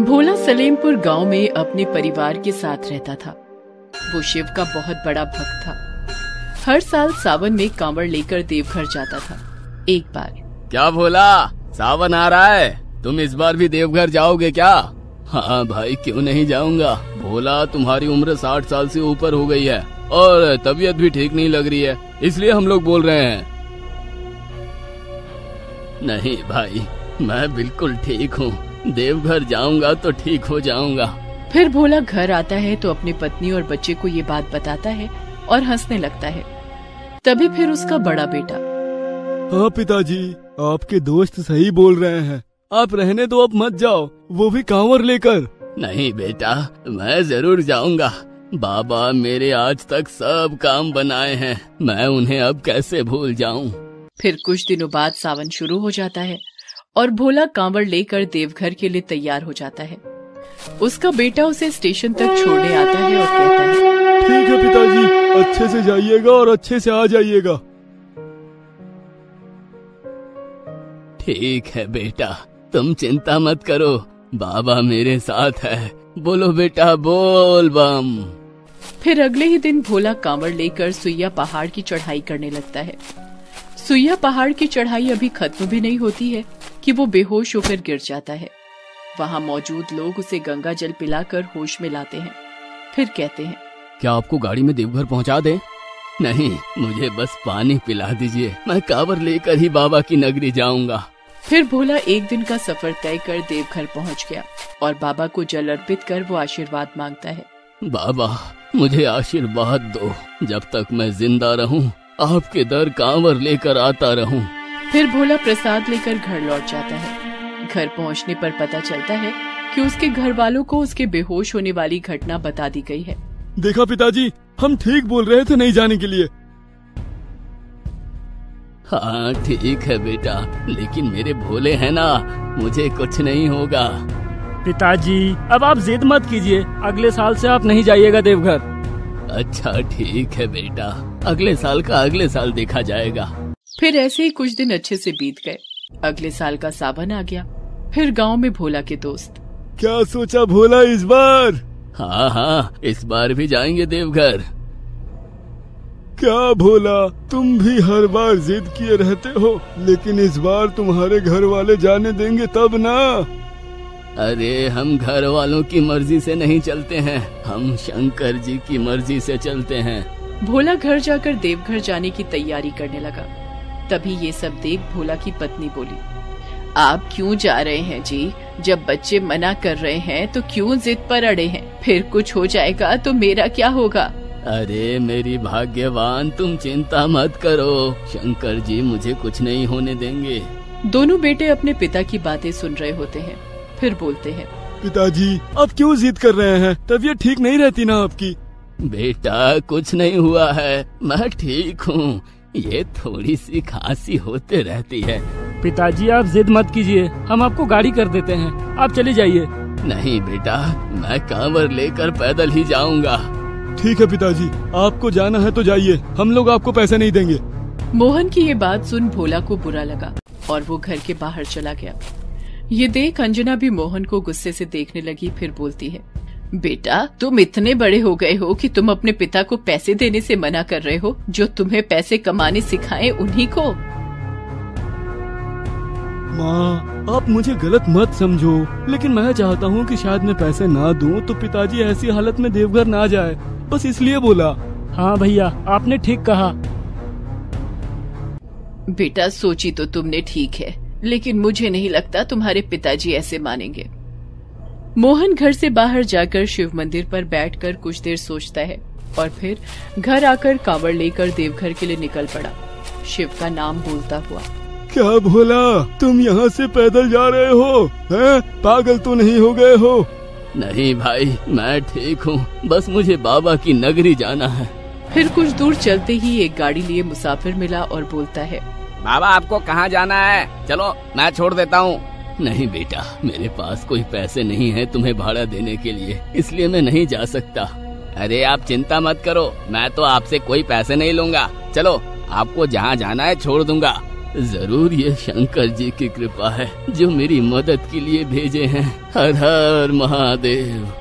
भोला सलेमपुर गाँव में अपने परिवार के साथ रहता था। वो शिव का बहुत बड़ा भक्त था। हर साल सावन में कांवड़ लेकर देवघर जाता था। एक बार। क्या भोला? सावन आ रहा है। तुम इस बार भी देवघर जाओगे क्या? हाँ भाई, क्यों नहीं जाऊँगा? भोला, तुम्हारी उम्र साठ साल से ऊपर हो गई है और तबीयत भी ठीक नहीं लग रही है। इसलिए हम लोग बोल रहे हैं। नहीं भाई, मैं बिल्कुल ठीक हूँ। देवघर जाऊँगा तो ठीक हो जाऊँगा। फिर भोला घर आता है तो अपनी पत्नी और बच्चे को ये बात बताता है और हंसने लगता है। तभी फिर उसका बड़ा बेटा। हाँ पिताजी आपके दोस्त सही बोल रहे हैं। आप रहने दो अब मत जाओ। वो भी कांवर लेकर। नहीं बेटा मैं ज़रूर जाऊँगा। बाबा मेरे आज तक सब काम बनाए हैं। मैं उन्हें अब कैसे भूल जाऊँ? फिर कुछ दिनों बाद सावन शुरू हो जाता है। और भोला कांवड़ लेकर देवघर के लिए तैयार हो जाता है। उसका बेटा उसे स्टेशन तक छोड़ने आता है और कहता है ठीक है पिताजी अच्छे से जाइएगा और अच्छे से आ जाइएगा। ठीक है बेटा तुम चिंता मत करो बाबा मेरे साथ है। बोलो बेटा बोल बम। फिर अगले ही दिन भोला कांवड़ लेकर सुइया पहाड़ की चढ़ाई करने लगता है। सुइया पहाड़ की चढ़ाई अभी खत्म भी नहीं होती है कि वो बेहोश होकर गिर जाता है। वहाँ मौजूद लोग उसे गंगा जल पिलाकर होश में लाते हैं। फिर कहते हैं क्या आपको गाड़ी में देवघर पहुँचा दे? नहीं मुझे बस पानी पिला दीजिए। मैं कावर लेकर ही बाबा की नगरी जाऊँगा। फिर भोला एक दिन का सफ़र तय कर देवघर पहुँच गया और बाबा को जल अर्पित कर वो आशीर्वाद माँगता है। बाबा मुझे आशीर्वाद दो। जब तक मैं ज़िंदा रहूँ आपके दर कांवर लेकर आता रहूँ। फिर भोला प्रसाद लेकर घर लौट जाता है। घर पहुँचने पर पता चलता है कि उसके घर वालों को उसके बेहोश होने वाली घटना बता दी गई है। देखा पिताजी हम ठीक बोल रहे थे नहीं जाने के लिए। हाँ ठीक है बेटा लेकिन मेरे भोले हैं ना मुझे कुछ नहीं होगा। पिताजी अब आप जिद मत कीजिए अगले साल से आप नहीं जाइएगा देवघर। अच्छा ठीक है बेटा। अगले साल का अगले साल देखा जाएगा। फिर ऐसे ही कुछ दिन अच्छे से बीत गए। अगले साल का सावन आ गया। फिर गाँव में भोला के दोस्त। क्या सोचा भोला इस बार? हाँ हाँ इस बार भी जाएँगे देवघर। क्या भोला तुम भी हर बार जिद किए रहते हो लेकिन इस बार तुम्हारे घर वाले जाने देंगे तब ना। अरे हम घर वालों की मर्ज़ी से नहीं चलते हैं। हम शंकर जी की मर्ज़ी से चलते हैं। भोला घर जाकर देवघर जाने की तैयारी करने लगा। तभी ये सब देख भोला की पत्नी बोली आप क्यों जा रहे हैं जी? जब बच्चे मना कर रहे हैं तो क्यों जिद पर अड़े हैं? फिर कुछ हो जाएगा तो मेरा क्या होगा? अरे मेरी भाग्यवान तुम चिंता मत करो। शंकर जी मुझे कुछ नहीं होने देंगे। दोनों बेटे अपने पिता की बातें सुन रहे होते हैं। फिर बोलते हैं पिताजी आप क्यों जिद कर रहे हैं? तबीयत ठीक नहीं रहती ना आपकी? बेटा कुछ नहीं हुआ है। मैं ठीक हूँ। ये थोड़ी सी खांसी होते रहती है। पिताजी आप जिद मत कीजिए। हम आपको गाड़ी कर देते हैं। आप चले जाइए। नहीं बेटा मैं कांवर लेकर पैदल ही जाऊँगा। ठीक है पिताजी आपको जाना है तो जाइए। हम लोग आपको पैसे नहीं देंगे। मोहन की ये बात सुन भोला को बुरा लगा और वो घर के बाहर चला गया। ये देख अंजना भी मोहन को गुस्से से देखने लगी फिर बोलती है बेटा तुम इतने बड़े हो गए हो कि तुम अपने पिता को पैसे देने से मना कर रहे हो जो तुम्हें पैसे कमाने सिखाए उन्हीं को? माँ आप मुझे गलत मत समझो लेकिन मैं चाहता हूँ कि शायद मैं पैसे ना दूँ तो पिताजी ऐसी हालत में देवघर ना जाए। बस इसलिए बोला। हाँ भैया आपने ठीक कहा। बेटा सोची तो तुमने ठीक है। लेकिन मुझे नहीं लगता तुम्हारे पिताजी ऐसे मानेंगे। मोहन घर से बाहर जाकर शिव मंदिर पर बैठकर कुछ देर सोचता है और फिर घर आकर कांवड़ लेकर देवघर के लिए निकल पड़ा। शिव का नाम बोलता हुआ क्या भोला तुम यहाँ से पैदल जा रहे हो? हैं? पागल तो नहीं हो गए हो? नहीं भाई मैं ठीक हूँ। बस मुझे बाबा की नगरी जाना है। फिर कुछ दूर चलते ही एक गाड़ी लिए मुसाफिर मिला और बोलता है बाबा आपको कहाँ जाना है? चलो मैं छोड़ देता हूँ। नहीं बेटा मेरे पास कोई पैसे नहीं है तुम्हें भाड़ा देने के लिए इसलिए मैं नहीं जा सकता। अरे आप चिंता मत करो मैं तो आपसे कोई पैसे नहीं लूँगा। चलो आपको जहाँ जाना है छोड़ दूँगा। ज़रूर ये शंकर जी की कृपा है जो मेरी मदद के लिए भेजे हैं। हर हर महादेव।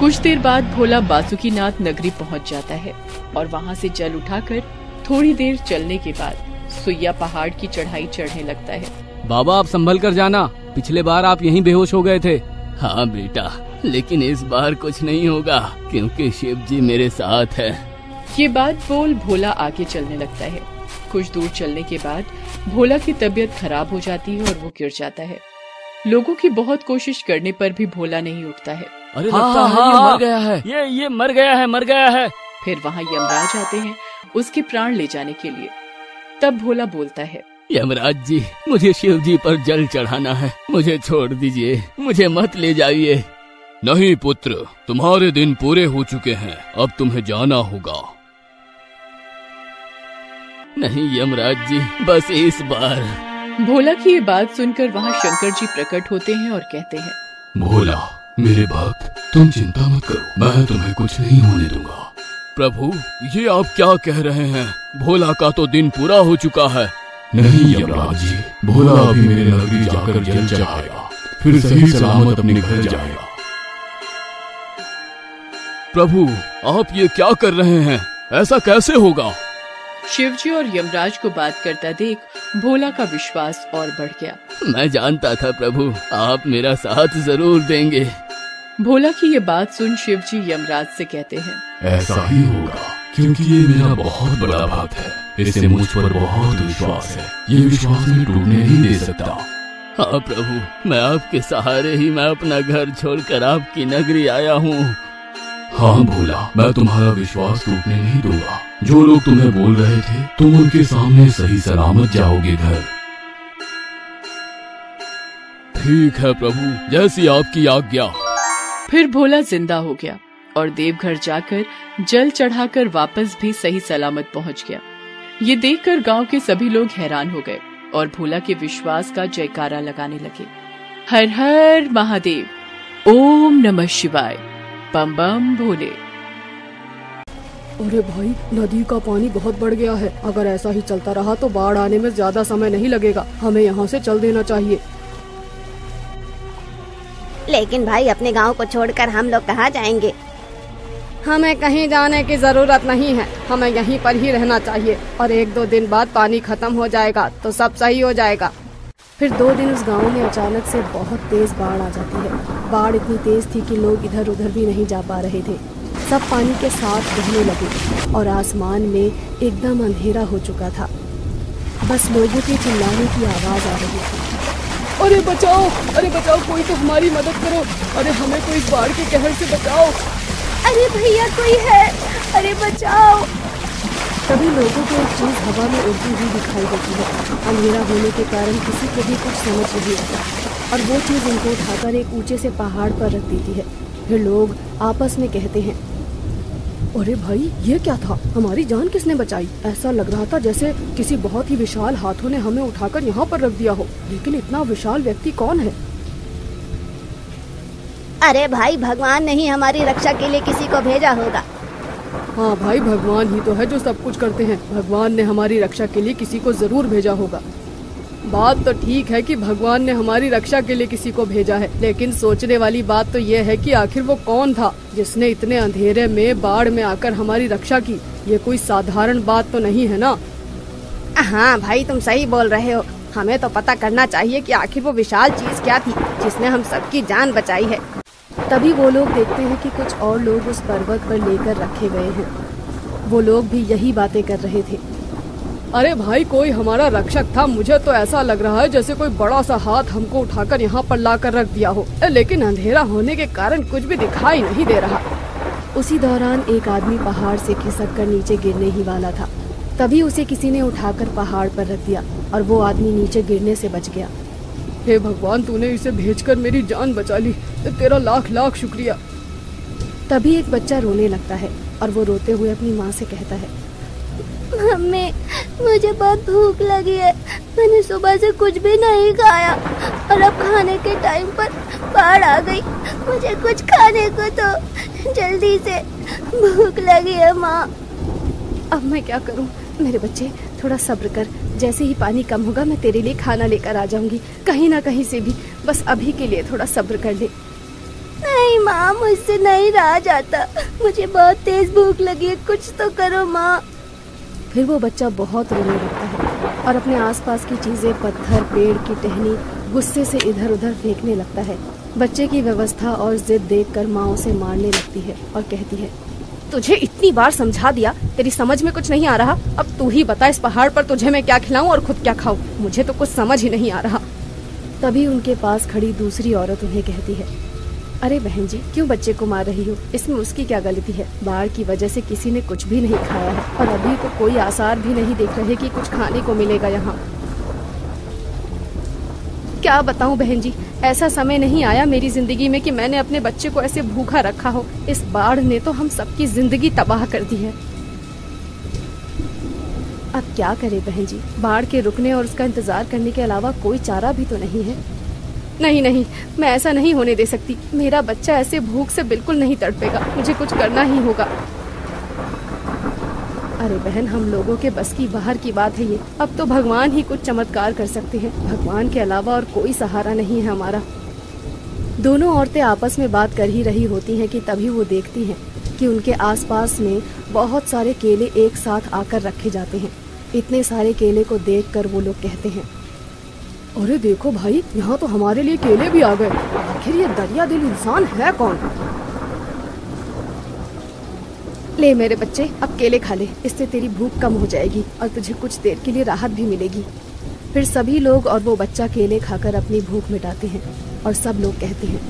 कुछ देर बाद भोला बासुकीनाथ नगरी पहुँच जाता है और वहाँ से जल उठाकर थोड़ी देर चलने के बाद सुइया पहाड़ की चढ़ाई चढ़ने लगता है। बाबा आप संभल कर जाना। पिछले बार आप यहीं बेहोश हो गए थे। हाँ बेटा लेकिन इस बार कुछ नहीं होगा क्योंकि शिव जी मेरे साथ है। ये बात बोल भोला आगे चलने लगता है। कुछ दूर चलने के बाद भोला की तबीयत खराब हो जाती है और वो गिर जाता है। लोगों की बहुत कोशिश करने पर भी भोला नहीं उठता है। अरे हाँ, लगता हाँ, है हाँ, ये हाँ। मर गया है। ये ये मर गया है मर गया है। फिर वहाँ यमराज आते हैं उसके प्राण ले जाने के लिए। तब भोला बोलता है यमराज जी मुझे शिव जी पर जल चढ़ाना है। मुझे छोड़ दीजिए मुझे मत ले जाइए। नहीं पुत्र तुम्हारे दिन पूरे हो चुके हैं अब तुम्हें जाना होगा। नहीं यमराज जी बस इस बार। भोला की ये बात सुनकर वहाँ शंकर जी प्रकट होते हैं और कहते हैं भोला मेरे भक्त तुम चिंता मत करो मैं तुम्हें कुछ नहीं होने दूँगा। प्रभु ये आप क्या कह रहे हैं? भोला का तो दिन पूरा हो चुका है। नहीं यमराज जी भोला अभी मेरे नगरी जाकर जल चढ़ाएगा। फिर सही सलामत अपने घर जाएगा। प्रभु आप ये क्या कर रहे हैं? ऐसा कैसे होगा? शिव जी और यमराज को बात करता देख भोला का विश्वास और बढ़ गया। मैं जानता था प्रभु आप मेरा साथ ज़रूर देंगे। भोला की ये बात सुन शिव जी यमराज से कहते हैं। ऐसा ही होगा क्योंकि ये मेरा बहुत बड़ा भक्त है। इसे मुझ पर बहुत विश्वास है। ये विश्वास मैं टूटने नहीं दे सकता हाँ प्रभु मैं आपके सहारे ही मैं अपना घर छोड़कर आपकी नगरी आया हूँ। हाँ भोला मैं तुम्हारा विश्वास टूटने नहीं दूँगा। जो लोग तुम्हें बोल रहे थे तुम उनके सामने सही सलामत जाओगे घर। ठीक है प्रभु जैसी आपकी आज्ञा। फिर भोला ज़िंदा हो गया और देवघर जाकर जल चढ़ाकर वापस भी सही सलामत पहुँच गया। ये देखकर गाँव के सभी लोग हैरान हो गए और भोला के विश्वास का जयकारा लगाने लगे। हर हर महादेव, ओम नमः शिवाय, बम बम भोले। अरे भाई, नदी का पानी बहुत बढ़ गया है। अगर ऐसा ही चलता रहा तो बाढ़ आने में ज़्यादा समय नहीं लगेगा। हमें यहाँ से चल देना चाहिए। लेकिन भाई अपने गाँव को छोड़कर हम लोग कहाँ जाएँगे? हमें कहीं जाने की ज़रूरत नहीं है। हमें यहीं पर ही रहना चाहिए। और एक दो दिन बाद पानी खत्म हो जाएगा तो सब सही हो जाएगा। फिर दो दिन उस गाँव में अचानक से बहुत तेज बाढ़ आ जाती है। बाढ़ इतनी तेज थी कि लोग इधर उधर भी नहीं जा पा रहे थे। सब पानी के साथ बहने लगे और आसमान में एकदम अंधेरा हो चुका था। बस लोगों के चिल्लाने की आवाज़ आ रही थी। अरे बचाओ अरे बचाओ कोई तो हमारी मदद करो। अरे हमें कोई इस बाढ़ के कहर से बचाओ। अरे भैया कोई है? अरे बचाओ। तभी लोगों को एक चीज़ हवा में उड़ती हुई दिखाई देती है। अंधेरा होने के कारण किसी को भी कुछ समझ नहीं आता। और वो चीज़ उनको उठाकर एक ऊँचे से पहाड़ पर रख देती है। फिर लोग आपस में कहते हैं अरे भाई ये क्या था? हमारी जान किसने बचाई? ऐसा लग रहा था जैसे किसी बहुत ही विशाल हाथों ने हमें उठाकर यहाँ पर रख दिया हो। लेकिन इतना विशाल व्यक्ति कौन है? अरे भाई भगवान ने ही हमारी रक्षा के लिए किसी को भेजा होगा। हाँ भाई भगवान ही तो है जो सब कुछ करते हैं। भगवान ने हमारी रक्षा के लिए किसी को ज़रूर भेजा होगा। बात तो ठीक है कि भगवान ने हमारी रक्षा के लिए किसी को भेजा है लेकिन सोचने वाली बात तो ये है कि आखिर वो कौन था जिसने इतने अंधेरे में बाढ़ में आकर हमारी रक्षा की। ये कोई साधारण बात तो नहीं है ना? हाँ भाई तुम सही बोल रहे हो। हमें तो पता करना चाहिए कि आखिर वो विशाल चीज़ क्या थी जिसने हम सबकी जान बचाई है। तभी वो लोग देखते हैं कि कुछ और लोग उस पर्वत पर लेकर रखे गए हैं। वो लोग भी यही बातें कर रहे थे। अरे भाई कोई हमारा रक्षक था मुझे तो ऐसा लग रहा है जैसे कोई बड़ा सा हाथ हमको उठाकर यहाँ पर लाकर रख दिया हो। लेकिन अंधेरा होने के कारण कुछ भी दिखाई नहीं दे रहा। उसी दौरान एक आदमी पहाड़ से खिसक कर नीचे गिरने ही वाला था। तभी उसे किसी ने उठाकर पहाड़ पर रख दिया और वो आदमी नीचे गिरने से बच गया। हे भगवान तूने इसे भेजकर मेरी जान बचा ली। तेरा लाख लाख शुक्रिया। तभी एक बच्चा रोने लगता है और वो रोते हुए अपनी माँ से कहता है मम्मी मुझे बहुत भूख लगी है। मैंने सुबह से कुछ भी नहीं खाया और अब खाने के टाइम पर बाढ़ आ गई। मुझे कुछ खाने को तो जल्दी से। भूख लगी है माँ। अब मैं क्या करूँ? मेरे बच्चे थोड़ा सब्र कर। जैसे ही पानी कम होगा मैं तेरे लिए खाना लेकर आ जाऊँगी। कहीं ना कहीं से भी। बस अभी के लिए थोड़ा सब्र कर ले। नहीं माँ मुझसे नहीं रहा जाता। मुझे बहुत तेज भूख लगी है। कुछ तो करो माँ। फिर वो बच्चा बहुत रोने लगता है और अपने आसपास की चीज़ें, पत्थर, पेड़ की टहनी, गुस्से से इधर उधर फेंकने लगता है। बच्चे की व्यवस्था और जिद देख कर माँ उसे मारने लगती है और कहती है, तुझे इतनी बार समझा दिया, तेरी समझ में कुछ नहीं आ रहा। अब तू ही बता इस पहाड़ पर तुझे मैं क्या खिलाऊं और खुद क्या खाऊं? मुझे तो कुछ समझ ही नहीं आ रहा। तभी उनके पास खड़ी दूसरी औरत उन्हें कहती है अरे बहन जी, क्यों बच्चे को मार रही हो? इसमें उसकी क्या गलती है? बाढ़ की वजह से किसी ने कुछ भी नहीं खाया है, और अभी तो कोई आसार भी नहीं देख रहे कि कुछ खाने को मिलेगा यहाँ। क्या बताऊँ बहन जी, ऐसा समय नहीं आया मेरी ज़िंदगी में कि मैंने अपने बच्चे को ऐसे भूखा रखा हो। इस बाढ़ ने तो हम सबकी ज़िंदगी तबाह कर दी है। अब क्या करे बहन जी? बाढ़ के रुकने और उसका इंतज़ार करने के अलावा कोई चारा भी तो नहीं है। नहीं नहीं, मैं ऐसा नहीं होने दे सकती। मेरा बच्चा ऐसे भूख से बिल्कुल नहीं तड़पेगा। मुझे कुछ करना ही होगा। अरे बहन, हम लोगों के बस की बाहर की बात है ये। अब तो भगवान ही कुछ चमत्कार कर सकते हैं। भगवान के अलावा और कोई सहारा नहीं है हमारा। दोनों औरतें आपस में बात कर ही रही होती हैं कि तभी वो देखती हैं कि उनके आसपास में बहुत सारे केले एक साथ आकर रखे जाते हैं। इतने सारे केले को देखकर वो लोग कहते हैं अरे देखो भाई, यहाँ तो हमारे लिए केले भी आ गए। आखिर ये दरिया दिल इंसान है कौन? ले मेरे बच्चे, अब केले खा ले। इससे तेरी भूख कम हो जाएगी और तुझे कुछ देर के लिए राहत भी मिलेगी। फिर सभी लोग और वो बच्चा केले खाकर अपनी भूख मिटाते हैं और सब लोग कहते हैं,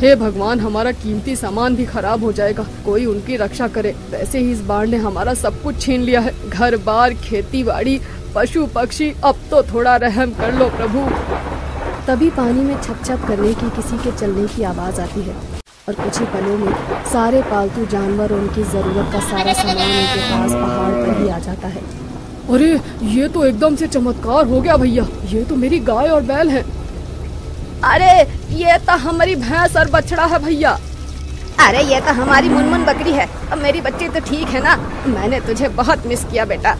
हे भगवान, हमारा कीमती सामान भी खराब हो जाएगा। कोई उनकी रक्षा करे। वैसे ही इस बाढ़ ने हमारा सब कुछ छीन लिया है। घर, बार, खेती, बाड़ी पशु पक्षी अब तो थोड़ा रहम कर लो प्रभु। तभी पानी में छप छप करने की किसी के चलने की आवाज़ आती है और कुछ ही पलों में सारे पालतू जानवर और उनकी ज़रूरत का सारा सामान उनके पास पहाड़ पर ही आ जाता है। अरे ये तो एकदम से चमत्कार हो गया भैया। ये तो मेरी गाय और बैल है। अरे ये तो हमारी भैंस और बछड़ा है भैया। अरे ये तो हमारी मुनमुन बकरी है। अब मेरी बच्ची तो ठीक है ना। मैंने तुझे बहुत मिस किया बेटा।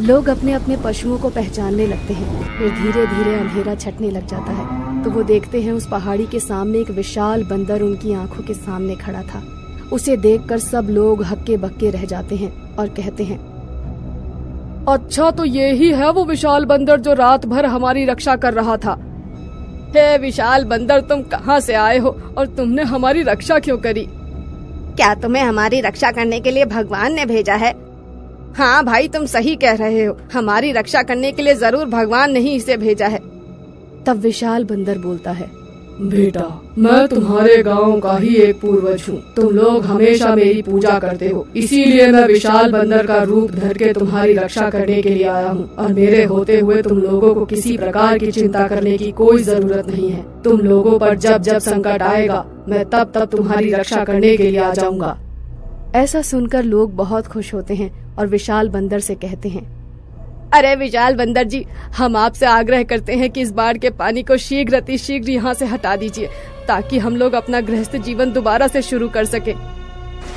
लोग अपने अपने पशुओं को पहचानने लगते हैं। फिर धीरे धीरे अंधेरा छटने लग जाता है। तो वो देखते हैं उस पहाड़ी के सामने एक विशाल बंदर उनकी आँखों के सामने खड़ा था। उसे देखकर सब लोग हक्के बक्के रह जाते हैं और कहते हैं अच्छा तो ये ही है वो विशाल बंदर जो रात भर हमारी रक्षा कर रहा था। हे विशाल बंदर, तुम कहाँ से आए हो और तुमने हमारी रक्षा क्यों करी? क्या तुम्हें हमारी रक्षा करने के लिए भगवान ने भेजा है? हाँ भाई, तुम सही कह रहे हो। हमारी रक्षा करने के लिए ज़रूर भगवान ने ही इसे भेजा है। तब विशाल बंदर बोलता है, बेटा, मैं तुम्हारे गाँव का ही एक पूर्वज हूँ। तुम लोग हमेशा मेरी पूजा करते हो। इसीलिए मैं विशाल बंदर का रूप धर के तुम्हारी रक्षा करने के लिए आया हूँ। और मेरे होते हुए तुम लोगों को किसी प्रकार की चिंता करने की कोई ज़रूरत नहीं है। तुम लोगों पर जब जब संकट आएगा, मैं तब तब तुम्हारी रक्षा करने के लिए आ जाऊँगा। ऐसा सुनकर लोग बहुत खुश होते हैं। और विशाल बंदर से कहते हैं, अरे विशाल बंदर जी, हम आपसे आग्रह करते हैं कि इस बाढ़ के पानी को शीघ्र अति शीघ्र यहाँ से हटा दीजिए, ताकि हम लोग अपना गृहस्थ जीवन दोबारा से शुरू कर सके।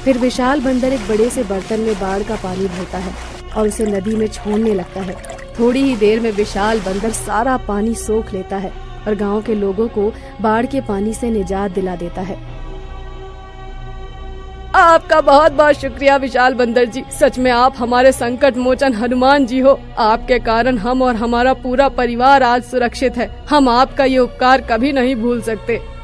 फिर विशाल बंदर एक बड़े से बर्तन में बाढ़ का पानी भरता है और उसे नदी में छोड़ने लगता है। थोड़ी ही देर में विशाल बंदर सारा पानी सोख लेता है और गाँव के लोगों को बाढ़ के पानी से निजात दिला देता है। आपका बहुत बहुत शुक्रिया विशाल बंदर जी। सच में आप हमारे संकट मोचन हनुमान जी हो। आपके कारण हम और हमारा पूरा परिवार आज सुरक्षित है। हम आपका ये उपकार कभी नहीं भूल सकते।